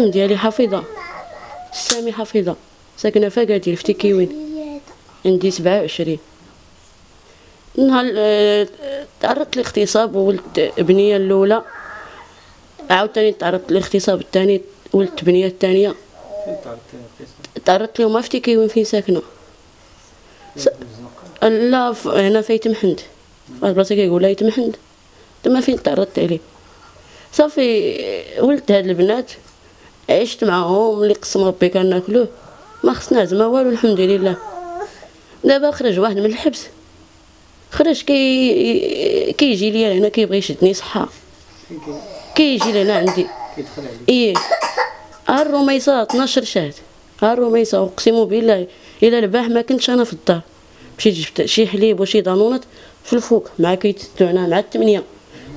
الاسم ديالي حفيظه سامي حفيظه ساكنة في اكادير في تيكيوين. عندي سبعة وعشرين. نهار آه، تعرضت لاغتصاب ولدت بنية الأولى. عاوتاني تعرضت للاغتصاب الثاني ولدت بنية الثانية؟ تعرضت لهم في تيكيوين فين ساكنة؟ الزنقة؟ لا ف- هنا في يتمحند واحد بلاصه كيقول لها يتمحند تما فين تعرضت عليه؟ صافي ولدت هاد البنات. عشت معاهم اللي قسم ربي كناكلوه ما خصنا زعما والو الحمد لله دابا خرج واحد من الحبس. خرج كي كيجي ليا هنا كيبغي يشدني صحة. كيجي لهنا عندي؟ إيه. ها الرميصة 12 شهر ها أقسم بالله. إلى الباح ما كنتش أنا في الدار. مشيت جبت شي حليب وشي دانونات في الفوق. مع كيتسدونا مع الثمانية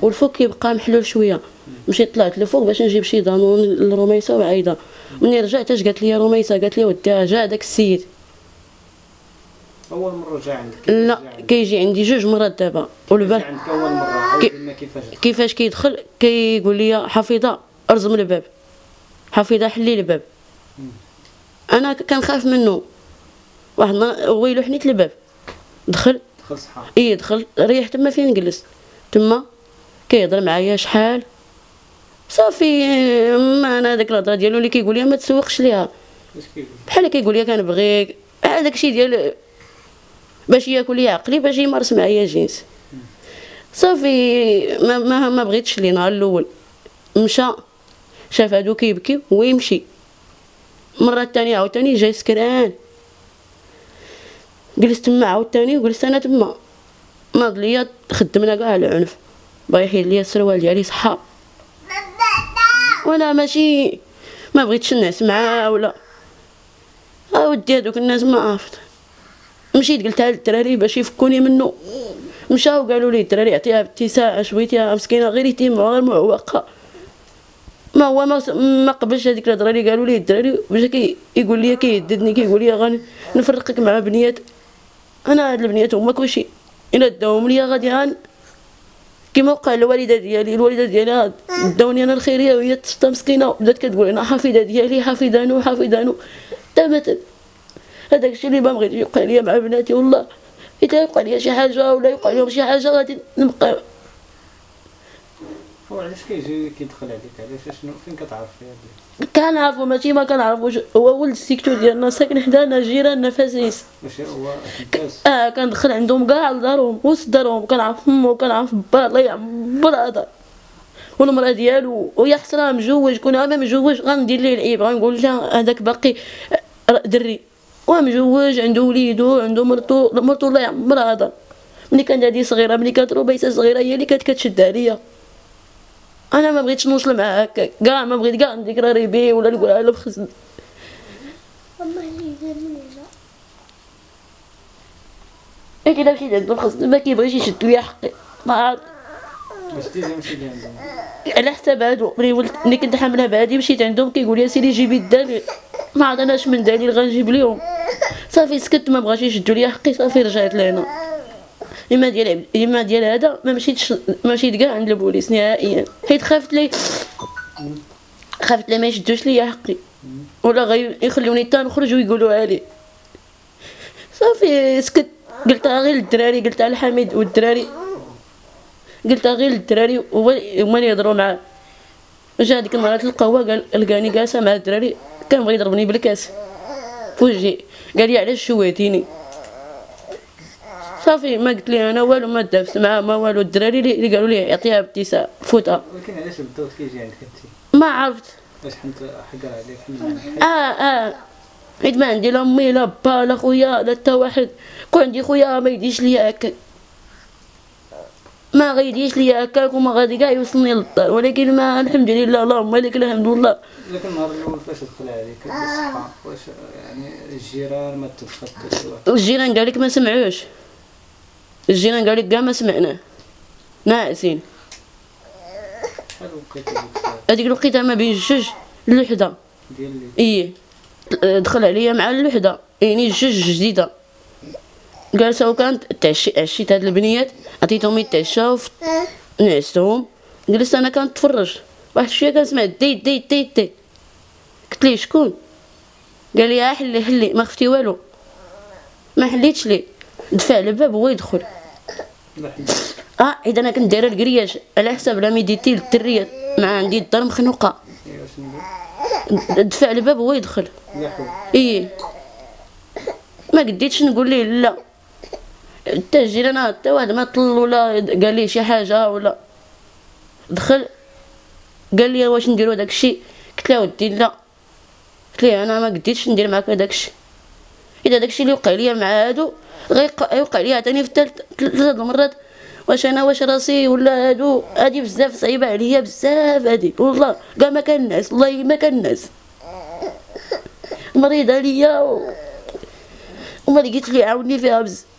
والفوق كيبقى محلول شوية. مشيت طلعت لفوق باش نجيب شي دانون للرميصة وعايدة. ملي رجعت اش قالت لي رميصة قالت لي ودي جا داك السيد. أول مرة جا عندك؟ لا. كيجي عندي جوج مرات دابا. والبارح عندك أول كي- لنا كيفاش. كيفاش كيدخل؟ كيقول لي حفيظة أرزم الباب. حفيظة حلي الباب. أنا كنخاف منه. واحد ويلو حنيت الباب. دخل. دخل صحاب. إيه دخل. ريح تما فين جلست. تما كيهضر معايا شحال؟ صافي ما أنا داك الهضرة ديالو اللي كيقول لي ما تسوقش ليها؟ بحال كيقول لي كنبغيك بحال داكشي ديال باش ياكل لي عقلي باش يمارس معايا جنس. صافي ما ما, ما بغيتش لي نهار الأول مشى شاف هادو كيبكيو ويمشي. المره الثانية عاوتاني جاي سكران. جلست تما عاوتاني وجلست أنا تما. ناض ليا خدمنا كاع العنف. بغا يحيد ليا السروال ديالي صحاب. ولا ماشي ما بغيتش نعس معاه ولا أودي هذوك الناس ما عرفت. مشيت قلتها للدراري باش يفكوني منه مشاو قالوا لي الدراري عطيها ابتساع شويتها مسكينة غير يتيم غير معوقه ما هو ما, ما قبلش هذيك الهضره اللي قالوا لي الدراري باش كي يقول لي كيهددني كيقول لي غادي نفرقك مع بنيات. أنا هاد البنيات هما كلشي. إلا داوهم ليا غادي غن كيما وقع الوالدة ديالي الوالدة ديالها داوني أنا الخيرية وهي تفتا مسكينة بدات كتقول أنا حفيده ديالي حفيدانو حفيدانو تمت هذاك الشيء اللي ما بغيتش يوقع ليا مع بناتي والله إذا يوقع ليا شي حاجة ولا يوقع لهم شي حاجة غادي نبقى هو علاش كيجي كيدخل عليك علاش شنو فين كتعرف فيها كنعرفو ماشي ما كنعرفوش هو ولد ال secteur ديالنا ساكن حدانا جيراننا فاسيس ماشي هو آه كندخل عندهم كاع لدارهم وسط دارهم كنعرف امه وكنعرف با الله يعمر هذا والمراه ديالو ويا حسراه مجوج كون أنا مجوج غندير ليه العيب غنقول لا هذاك باقي دري ومجوج عنده وليدو عنده مرتو مرتو الله يعمر هذا ملي كانت هادي صغيره ملي كانت ربيسه صغيره هي اللي كانت كتشد عليا أنا ما بغيتش نوصل معاه هكاك كاع ما بغيت كاع نديك راه بيه ولا نقولها له بخزن. كده مشيت عندهم خاص ما كيبغيش يشد ليا حقي. ما عندهم على حساب هادو. ملي ولت ملي كنت حامله بعدي مشيت عندهم كيقول لي سيري جيبي الدليل ما عطيناش من دليل غنجيب ليهم. صافي سكت ما بغاش يشدوا ليا حقي. صافي رجعت لهنا. اما ديال اما ديال هذا ما مشيتش ما مشيت كاع عند البوليس نهائيا. حيت خافت لي خافت لي ما يشدوش ليا حقي. ولا غي يخلوني حتى نخرج ويقولوها لي صافي سكت. قلتها غير للدراري قلتها لحميد والدراري. قلتها غير للدراري هو هما اللي يهضروا معاه. جا ديك المرة القهوة قال لقاني جالسة مع الدراري كان بغى يضربني بالكاس. في وجهي قال لي علاش شويتيني؟ صافي ما قلت لي أنا والو ما دابست معاه ما والو. الدراري اللي قالوا لي يعطيها ابتسام فوتها. ولكن علاش بالضبط كيجي عندك أنت؟ ما عرفت. واش حنت حقر عليك آه آه. حيت ما عندي لا أمي لا با لا خويا لا حتى واحد. كون عندي خويا ما يديش ليا هكاك ما غيديش ليا هكاك وما غادي كاع يوصلني للدار. ولكن ما الحمد لله اللهم لك الحمد والله. لكن النهار الأول فاش دخل عليك؟ بالصحة واش يعني الجيران ما تدخل حتى شي واحد الجيران قال لك ما سمعوش. الجيران قال لك كاع ما سمعناه ناعسين هذيك الوقيته ما بين ديال الليل إيه. دخل عليا مع اللحده يعني الجوج جديده. جالسه وكانت تعشي عشيت هاد البنيات. عطيتهم يتعشاو نعستهم. جلست أنا كنتفرج واحد شوية كنسمع دي دي دي دي قلت ليه شكون؟ قال لي آه حلي حلي ما خفتي والو. ما حليتش ليه. دفع الباب وهو يدخل. آه إذا أنا كنت دايره ال grillage على حساب l'humidité للدريه مع عندي الدار مخنوقه دفع الباب وهو يدخل. إيه. ما قديتش نقول ليه لا. حتى الجيران حتى واحد ما طل ولا قال لي شي حاجة ولا. دخل. قال لي واش نديرو داكشي؟ قلت له ودي لا. قلت أنا ما قديتش ندير معاك داكشي إذا داكشي اللي وقع ليا مع هادو غيوقع ليا عاوتاني في ثالث ثلاثة المرات واش أنا واش راسي ولا هادو؟ هادي بزاف صعيبة عليا بزاف هادي والله كاع ما كان الناس والله ما كان الناس مريضة ليا و... وما لقيت لي عاوني فيها بزاف